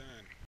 in.